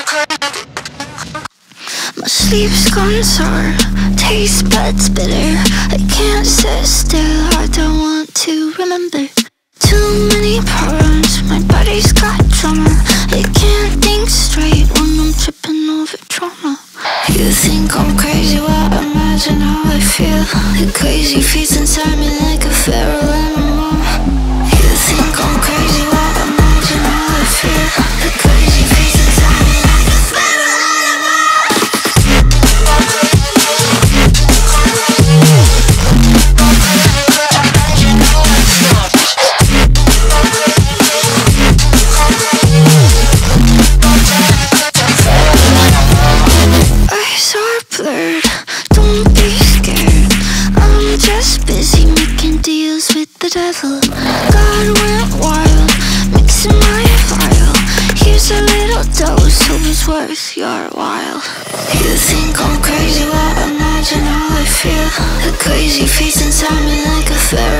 My sleep's gone sour, taste buds bitter. I can't sit still, I don't want to remember. Too many problems, my body's got trauma. I can't think straight when I'm tripping over trauma. You think I'm crazy, well, imagine how I feel. The crazy feeds inside me like a feral animal. Busy making deals with the devil. God went wild, mixing my vial. Here's a little dose, so it's worth your while. You think I'm crazy, well, imagine how I feel. The crazy feeds inside me like a feral